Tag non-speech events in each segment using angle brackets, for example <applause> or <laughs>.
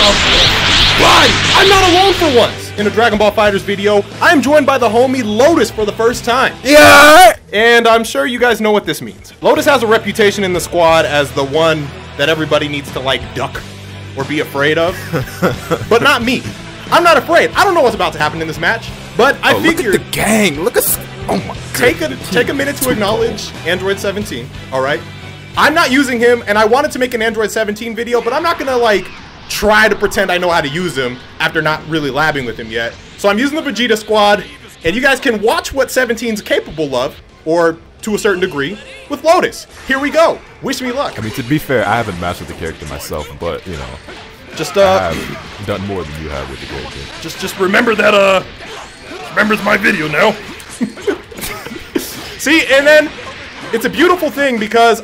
Fine! I'm not alone for once! In a Dragon Ball FighterZ video, I am joined by the homie Lotus for the first time. Yeah! And I'm sure you guys know what this means. Lotus has a reputation in the squad as the one that everybody needs to like duck or be afraid of. <laughs> but not me. I'm not afraid. I don't know what's about to happen in this match, but I Oh, look at the gang. Look at. Oh my god. take a take a minute to acknowledge Android 17. All right, I'm not using him, and I wanted to make an Android 17 video, but I'm not gonna like try to pretend I know how to use him after not really labbing with him yet. So I'm using the Vegeta squad, and you guys can watch what 17's capable of, or to a certain degree, with Lotus. Here we go. Wish me luck. I mean, to be fair, I haven't mastered the character myself, but you know, Just I uh, done more than you have with the character. just just remember that uh, remembers my video now. <laughs> See, and then it's a beautiful thing because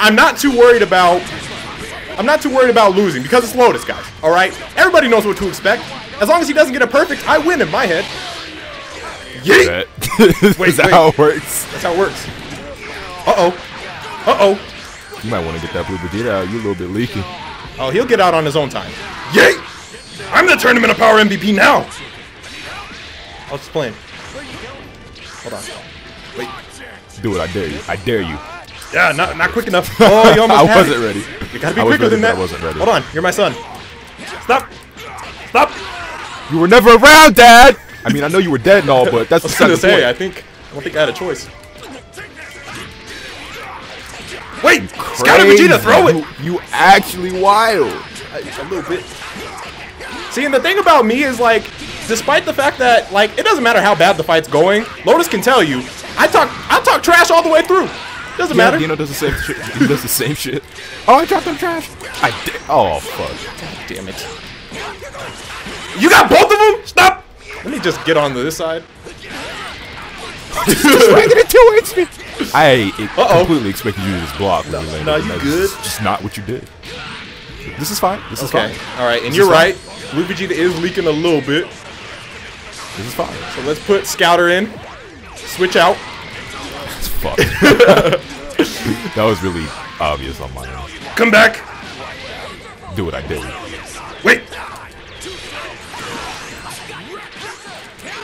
I'm not too worried about I'm not too worried about losing because it's Lotus, guys. All right, everybody knows what to expect. As long as he doesn't get a perfect, I win in my head. <laughs> That Wait, that wait. how it works. That's how it works. Uh oh. Uh oh. You might want to get that blue Vegeta out. You're a little bit leaky. Oh, he'll get out on his own time. Yay! I'm the tournament of power MVP now. I'll explain. Hold on. Wait. Do it. I dare you. I dare you. Yeah, not not quick enough. <laughs> Oh, you almost I had wasn't it. ready. You gotta be I was quicker ready, than but that. I wasn't ready. Hold on, you're my son. Stop. Stop. You were never around, Dad. I mean, I know you were dead and all, but that's <laughs> I was beside gonna the say, I think I don't think I had a choice. Wait, Scout and Vegeta, throw it. You, you actually wild. A, a little bit. See, and the thing about me is like, despite the fact that like it doesn't matter how bad the fight's going, Lotus can tell you, I talk I talk trash all the way through. Doesn't Yeah, matter. Dino does the same shit. He does the same shit. Oh, I dropped him trash. I did. Oh fuck. Damn it. You got both of them? Stop! Let me just get on to this side. <laughs> Dragging it two HP. I it Uh-oh. completely expected you to just block when you no, you that's good? Just not what you did. This is fine. This is Okay. fine. Alright, and This you're right. Blue Vegeta is leaking a little bit. This is fine. So let's put Scouter in. Switch out. Fuck. <laughs> that was really obvious on my end. Come back. Do what I did. Wait.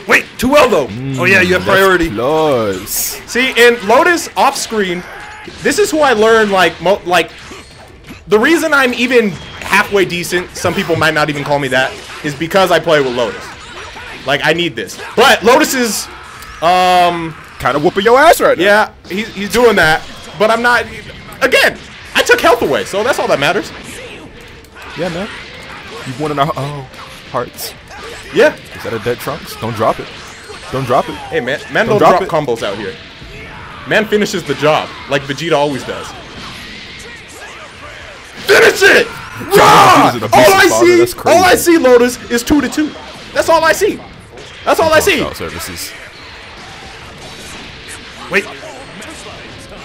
Wait, too well though. oh yeah, you have priority. Plus. See, in Lotus off screen, this is who I learned like mo- like the reason I'm even halfway decent, some people might not even call me that, is because I play with Lotus. Like I need this. But Lotus is um Kind of whooping your ass right now. yeah, he's he's doing that, but I'm not again, I took health away, so that's all that matters. Yeah, man. You've won in our oh hearts. Yeah. Is that a dead trunks? Don't drop it. Don't drop it. Hey man, man don't, Don't drop, drop combos out here. Man finishes the job, like Vegeta always does. Finish it! Rah! All I father, see, all I see, Lotus, is two to two. That's all I see. That's all I see. Services. Wait.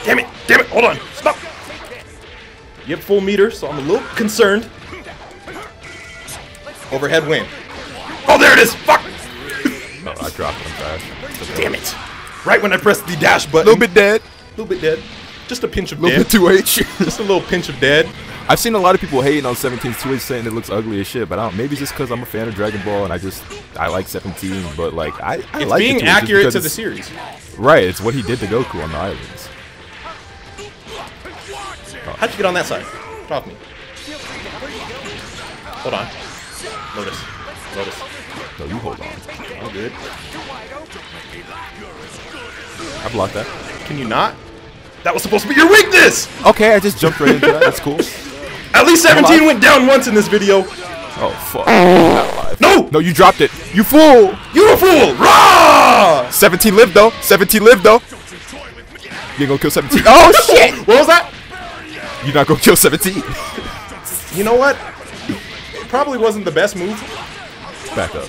Damn it! Damn it! Hold on. Stop. You have full meter, so I'm a little concerned. Overhead win. Oh, there it is. Fuck. <laughs> No, I dropped him fast. Damn it. Right when I pressed the dash button. A little bit dead. A little bit dead. Just a pinch of dead. A little dead. bit 2H. <laughs> Just a little pinch of dead. I've seen a lot of people hating on 17's 2H saying it looks ugly as shit, but I don't, maybe it's just because I'm a fan of Dragon Ball and I just I like 17, but like I, I It's like being the 2H accurate to the series. Right, it's what he did to Goku on the islands. Oh, how'd you get on that side? Get off me. Hold on. Lotus. Lotus. No, you hold on. I'm good. I blocked that. Can you not? That was supposed to be your weakness! Okay, I just jumped right into that. That's cool. <laughs> At least 17 went down once in this video. Oh fuck. Oh. No! No, you dropped it. You fool. You a fool! Rah! 17 lived though. 17 lived though. You ain't gonna kill 17. Oh <laughs> shit! What was that? You're not gonna kill 17. You know what? It probably wasn't the best move. Back up.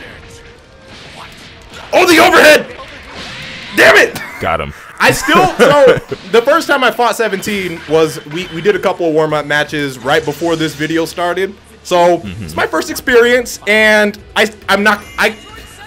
Oh, the overhead! Damn it! Got him. I still <laughs> so the first time I fought 17 was we we did a couple of warm up matches right before this video started. So Mm-hmm. it's my first experience, and I I'm not I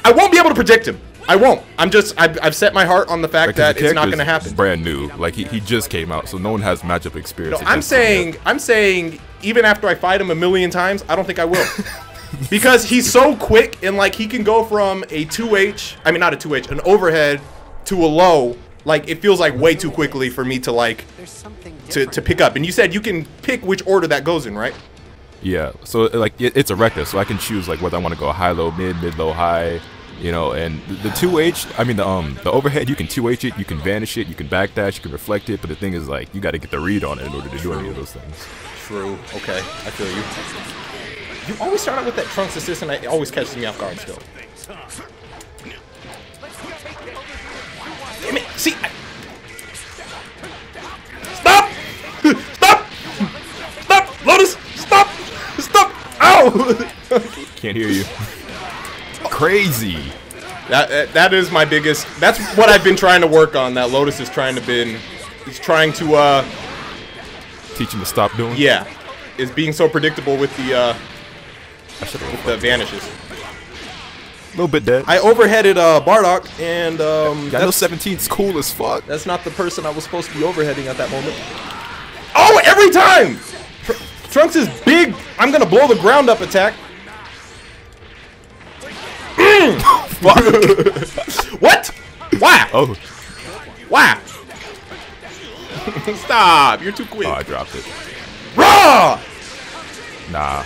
I won't be able to predict him. I won't. I'm just I've, I've set my heart on the fact that the it's not going to happen. Brand new. Like he, he just came out, so no one has matchup experience. No, I'm against him yet. saying I'm saying even after I fight him a million times, I don't think I will. <laughs> because he's so quick and like he can go from a 2H, I mean not a 2H, an overhead to a low. Like it feels like way too quickly for me to like to, to pick up. And you said you can pick which order that goes in, right? Yeah, so like it, it's a rekka, so I can choose like whether I want to go high, low, mid, mid, low, high, you know. And the, the 2H, I mean the um the overhead, you can 2H it, you can vanish it, you can backdash, you can reflect it. But the thing is like you got to get the read on it in order to do any of those things. True. Okay, I feel you. You always start out with that Trunks assist, and it always catches me off guard still. Damn it! See, I... stop! <laughs> Stop! Stop! Lotus! Stop! Stop! Ow! <laughs> Can't hear you. Crazy. that, that that is my biggest. That's what I've been trying to work on. That Lotus is trying to been. He's trying to uh Teach him to stop doing. yeah, is being so predictable with the uh I with the vanishes. A little bit dead. I overheaded uh, Bardock, and um, I know that's, 17's cool as fuck. that's not the person I was supposed to be overheading at that moment. Oh, every time! Tr- Trunks is big. I'm gonna blow the ground up attack. <laughs> what? Why? Oh, Why? <laughs> Stop! You're too quick. oh, I dropped it. Raw! Nah.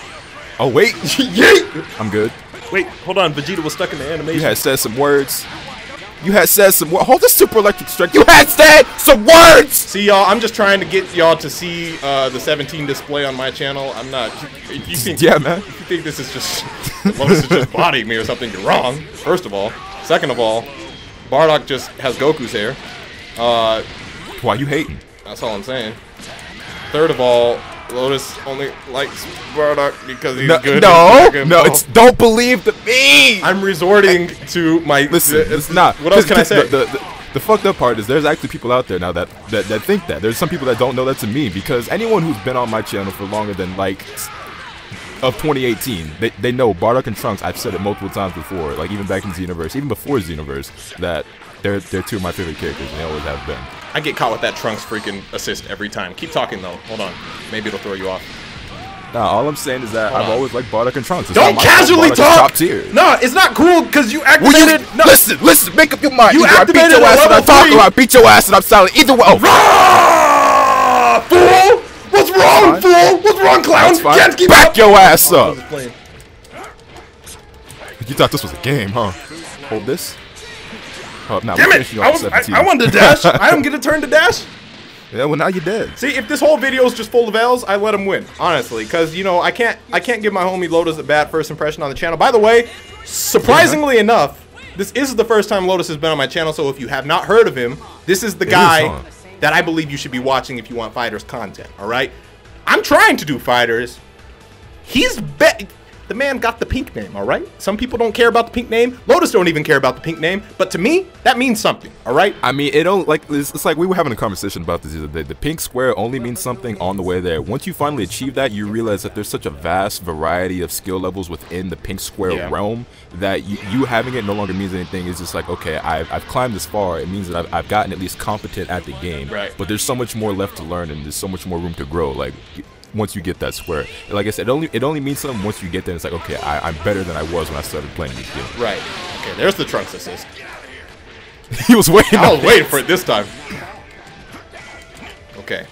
Oh wait, <laughs> Yeet! I'm good. Wait, hold on. Vegeta was stuck in the animation. You had said some words. You had said some words. Hold the super electric strike. You had said some words. See y'all, I'm just trying to get y'all to see uh, the 17 display on my channel. I'm not. You <laughs> think, Yeah, man. You think this is just Lotus is just bodying me or something? You're wrong. First of all, second of all, Bardock just has Goku's hair. Uh, Why you hating? that's all I'm saying. Third of all, Lotus only likes Bardock because he's No, good. no, no. It's don't believe the me. I'm resorting to my. Listen, it's not. What else can I say? The, the, the, the fucked up part is there's actually people out there now that, that that think that. There's some people that don't know that's a meme because anyone who's been on my channel for longer than like of 2018, they, they know Bardock and Trunks. I've said it multiple times before, like even back in Xenoverse, even before Xenoverse, that they're they're two of my favorite characters and they always have been. I get caught with that Trunks freaking assist every time. Keep talking though. Hold on. Maybe it'll throw you off. Nah, all I'm saying is that Hold I've on. always liked Bardock and Trunks. It's Don't fault casually talk. Top tier. No, it's not cool because you Will you- no. Listen, listen, make up your mind. You Either I beat activated your ass and I talk, three. or I beat your ass and I'm silent. Either way. Oh, Ah, fool! What's wrong, fool? What's wrong, clown? Can't keep Back up. your ass up. was. You thought this was a game, huh? Hold this. Oh, now Damn it! I, was, I, I wanted <laughs> to dash. I don't get a turn to dash. Yeah, well now you're dead. See, if this whole video is just full of L's, I let him win, honestly, because you know I can't I can't give my homie Lotus a bad first impression on the channel. By the way, surprisingly enough, this is the first time Lotus has been on my channel. So if you have not heard of him, this is the is, guy huh? that I believe you should be watching if you want fighters content. All right, I'm trying to do fighters. He's bet. The man got the pink name, all right? Some people don't care about the pink name. Lotus don't even care about the pink name. But to me, that means something, all right? I mean, it don't like it's, it's like we were having a conversation about this the other day. The pink square only means something on the way there. Once you finally achieve that, you realize that there's such a vast variety of skill levels within the pink square Yeah. realm that you, you having it no longer means anything. It's just like, okay, I've, I've climbed this far. It means that I've, I've gotten at least competent at the game. Right. But there's so much more left to learn, and there's so much more room to grow. Like. Once you get that square, like I said, it only it only means something once you get there. It's like okay, I, I'm better than I was when I started playing this game. Right. Okay, there's the Trunks assist. <laughs> he was waiting. I was waiting for it this time. Okay.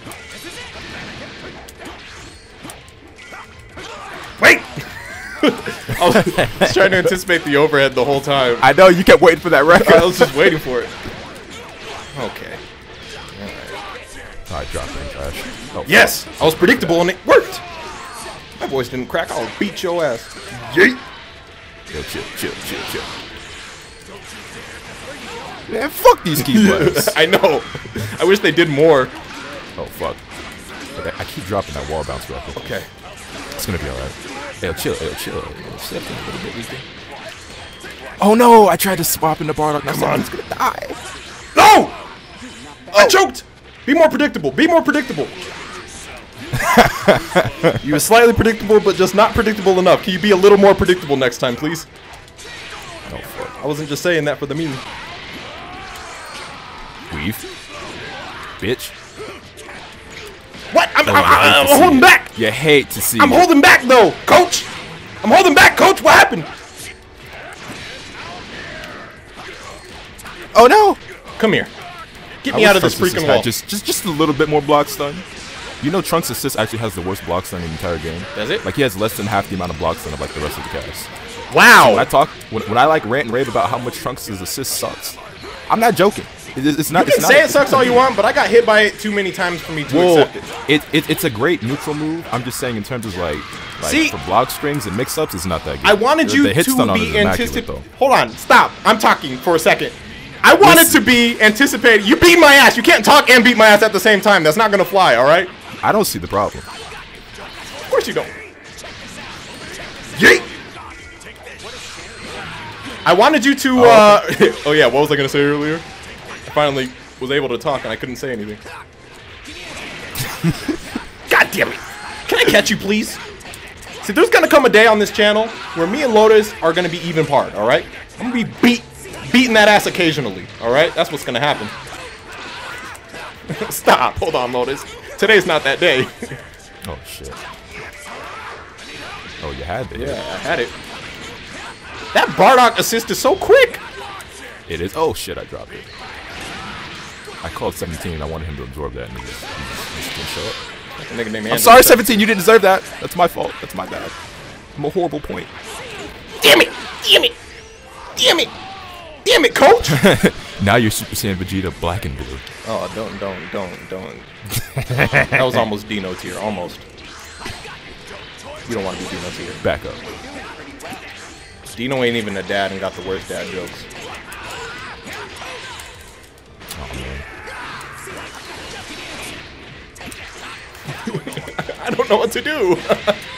Wait! <laughs> I was trying to anticipate the overhead the whole time. I know you kept waiting for that rekka. I was just waiting for it. Okay. Alright, drop that trash. Oh, Yes! I was predictable and it worked! My voice didn't crack. I'll beat your ass. Yeet! Yo, chill, chill, chill, chill. Man, fuck these keyblades. <laughs> I know. I wish they did more. oh, fuck. Okay, I keep dropping that wall bounce record. Okay. It's gonna be alright. Yo, chill, yo, chill. Step in a little bit, Ethan. Oh no, I tried to swap into Bardock. Come on. He's gonna die. No! I oh. choked! Be more predictable. Be more predictable. you were slightly predictable, but just not predictable enough. Can you be a little more predictable next time, please? Oh, fuck. I wasn't just saying that for the meme. Weave. Bitch. What? I'm, Oh, I'm, you hate I'm holding it. back. You hate to see I'm it. holding back though, coach. I'm holding back, coach. What happened? Oh no! Come here. Get me out of this freaking wall. Just, just, just a little bit more block stun. You know, Trunks' assist actually has the worst block stun in the entire game. Does it? Like he has less than half the amount of block stun of like the rest of the cast. Wow. When I talk, when, when I like rant and rave about how much Trunks' assist sucks, I'm not joking. It- it's, it's not. You can it's not, say it sucks all you want, but I got hit by it too many times for me to Well, accept it. it, it, it's a great neutral move. I'm just saying in terms of like, like See- for block strings and mix-ups, it's not that good. I wanted The- you the hit to stun on it is be anticipating. Hold on, stop. I'm talking for a second. I wanted Listen. to be anticipated. You beat my ass. You can't talk and beat my ass at the same time. That's not gonna fly. All right? I don't see the problem. Of course you don't. Yeet. I wanted you to. Uh, <laughs> oh yeah, what was I gonna say earlier? I finally was able to talk and I couldn't say anything. <laughs> God damn it! Can I catch you, please? See, there's gonna come a day on this channel where me and Lotus are gonna be even part. All right? I'm gonna be beat, beating that ass occasionally. All right? That's what's gonna happen. <laughs> Stop. Hold on, Lotus. Today's not that day. Oh shit. Oh, you had it. Yeah, I had it. That Bardock assist is so quick. It is. Oh shit! I dropped it. I called 17. I wanted him to absorb that, and he just, he just, he just didn't show up. Nigga named I'm sorry, 17. You didn't deserve that. That's my fault. That's my bad. I'm a horrible point. Damn it! Damn it! Damn it! Damn it, coach! <laughs> Now you're Super Saiyan Vegeta Black and Blue. oh, don't, don't, don't, don't. that was almost Dino tier, almost. You don't want to be Dino tier. Back up. Dino ain't even a dad and got the worst dad jokes. Oh man. <laughs> I don't know what to do. <laughs>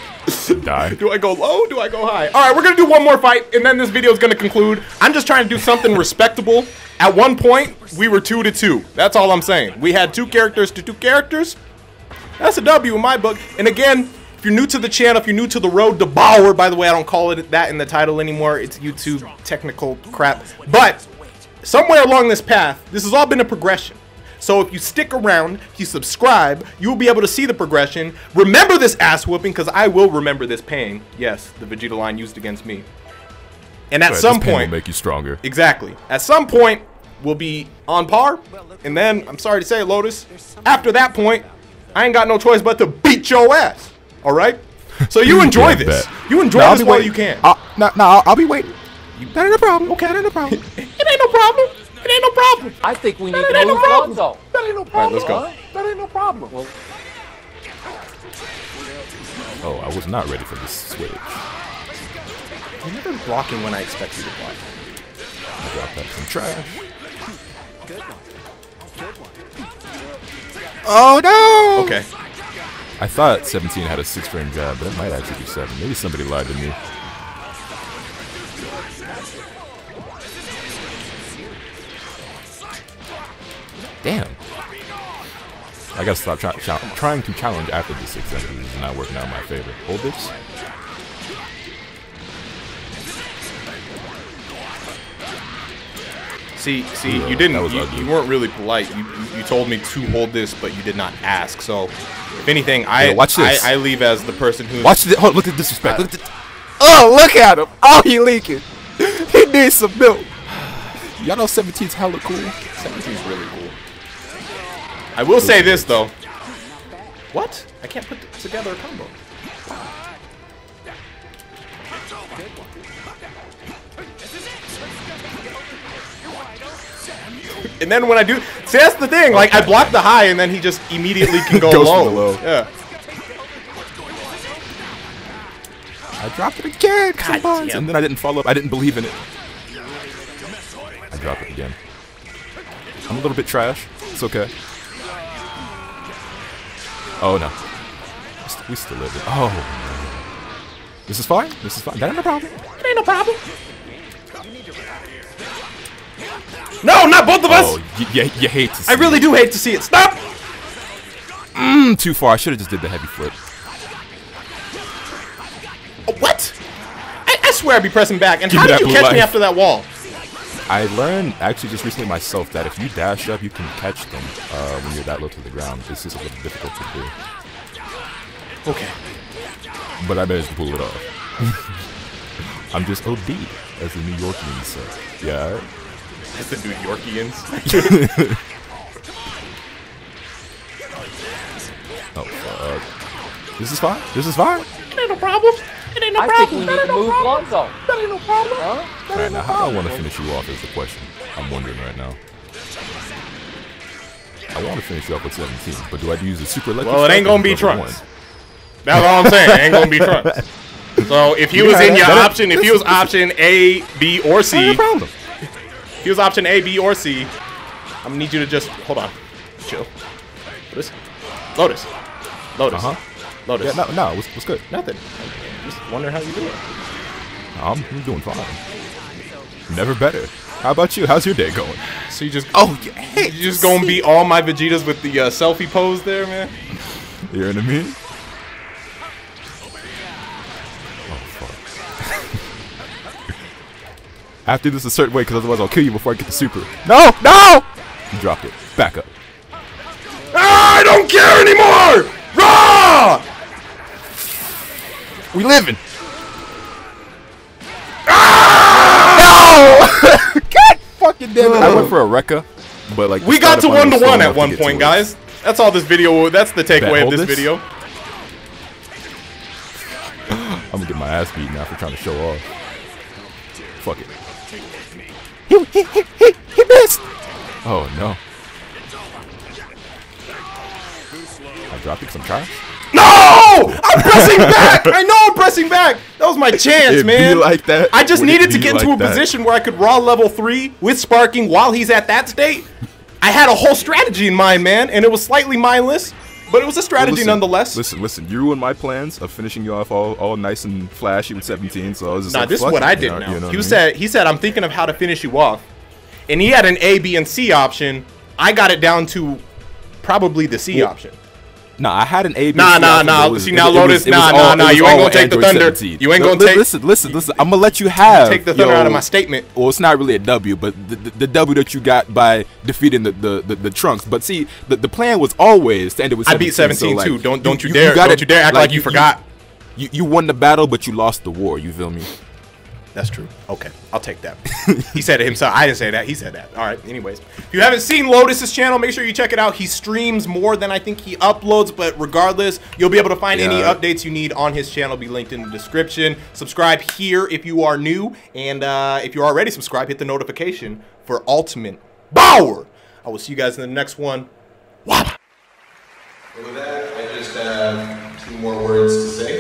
Die. Do I go low? Do I go high? All right, we're gonna do one more fight, and then this video is gonna conclude. I'm just trying to do something respectable. At one point, we were two to two. That's all I'm saying. We had two characters to two characters. That's a W in my book. And again, if you're new to the channel, if you're new to the road to Bauer, by the way, I don't call it that in the title anymore. It's YouTube technical crap. But somewhere along this path, this has all been a progression. So if you stick around, if you subscribe, you will be able to see the progression. Remember this ass whooping, because I will remember this pain. Yes, the Vegeta line used against me. And at Right, some pain will point, make you stronger. Exactly. At some point, we'll be on par. And then, I'm sorry to say, Lotus, after that point, I ain't got no choice but to beat your ass. All right? <laughs> So you enjoy this. bet. You enjoy No, I'll this while waiting. you can. Uh, no, no, I'll, I'll be waiting. That ain't a problem. Okay, that ain't a problem. it ain't no problem. <laughs> It ain't no problem. I think we need That to ain't no problem. Lonzo. That ain't no All right, problem. let's go. That ain't no problem. Well, Oh, I was not ready for this switch. You're never blocking when I expect you to block. I dropped that some trash. Oh no! Okay. I thought 17 had a six frame jab, but it might actually be seven. Maybe somebody lied to me. I gotta stop try- chal- trying to challenge after the six end. This is not working out in my favor. Hold this. See, see, Yeah, you didn't. that was You, you weren't really polite. You, you, you told me to hold this, but you did not ask. So, if anything, I Yeah, watch this. I, I leave as the person who. Watch this. Oh, look at disrespect. Look at this. Oh, look at him. Oh, he leaking. <laughs> he needs some milk. Y'all know 17's hella cool. 17's really cool. I will say this though. What? I can't put together a combo. <laughs> And then when I do, see that's the thing. Like I block the high, and then he just immediately can <laughs> go low. low. Yeah. I dropped it again. Damn. And then I didn't follow up. I didn't believe in it. I dropped it again. I'm a little bit trash. It's okay. Oh no. We still live it. Oh. This is fine. This is fine. That ain't no problem. It ain't no problem. No, not both of us. Oh, y- y- you hate to see I really do hate to see it. Stop. Mm, too far. I should have just did the heavy flip. Oh, What? I, I swear I'd be pressing back. And Give how did you catch me after that wall? I learned actually just recently myself that if you dash up, you can catch them uh, when you're that low to the ground. It's just a little difficult to do. Okay. But I managed to pull it off. <laughs> I'm just OD, as the New Yorkians say. Yeah. As the New Yorkians. <laughs> <laughs> oh, fuck. This is fine. This is fine. Ain't no problem. It ain't no I problem. think we That need to no move problem. Lonzo. That ain't no problem. Huh? Right now, how do I want to finish you off is the question. I'm wondering right now. I want to finish you off with 17, but do I use a super electric? Well, it ain't gonna be level Trunks. one? That's all I'm saying. It ain't gonna be <laughs> Trunks. So if he was in your that- that- option, if he was option A, B, or No C, problem. if he was option A, B, or C, I'm gonna need you to just hold on, chill. Lotus, Lotus, Lotus, Uh-huh. Lotus. Yeah, no, no, what's, what's good? Nothing. Just wondering how you doing. I'm, I'm doing fine. Never better. How about you? How's your day going? So you just Oh, yeah, hey, you just gonna beat all my Vegetas with the uh, selfie pose there, man? You know what I mean? Oh, fuck. <laughs> I have to do this a certain way because otherwise I'll kill you before I get the super. No, no! You dropped it. Back up. Ah, I don't care anymore. Raw. We living. Ah! No! <laughs> God fucking damn it. I went for a Rekka, but like We got to one to one at one get to point, it. guys. That's all this video. That's the takeaway of this, this? video. I'm gonna get my ass beat now for trying to show off. Fuck it. He, he, he, he, he missed! Oh no. I dropped it because I'm trying. No! I'm pressing back. I know I'm pressing back. That was my <laughs> chance, man. like that I just it needed to get into like a that. position where I could raw level three with sparking while he's at that state. I had a whole strategy in mind, man, and it was slightly mindless, but it was a strategy Listen, nonetheless. Listen, listen. You ruined my plans of finishing you off all, all nice and flashy with 17. So I was just Nah, like, this is what it, I you did know- now. you know he I mean? said he said I'm thinking of how to finish you off, and he had an A, B, and C option. I got it down to probably the C Well, option. Nah, I had an A. B, Nah, nah, nah. was- See, it- now it was- Lotus, it was nah, all- nah, nah, you ain't gonna take the thunder. 17. You ain't gonna li- take- Listen, listen, listen. I'm gonna let you have. Take the thunder yo- out of my statement. Well, it's not really a W, but the, the, the W that you got by defeating the the, the, the trunks. But see, the, the plan was always to end it with. I beat 17, 17 so, too. Don't- don't you dare- got don't you dare act like you forgot. You, you won the battle, but you lost the war. You feel me? That's true. Okay, I'll take that. <laughs> he said it himself. I didn't say that. He said that. All right. Anyways, if you haven't seen Lotus's channel, make sure you check it out. He streams more than I think he uploads, but regardless, you'll be able to find any updates you need on his channel. Be linked in the description. Subscribe here if you are new, and uh, if you're already subscribed, hit the notification for ultimate power. I will see you guys in the next one. Wow. With that, I just have two more words to say.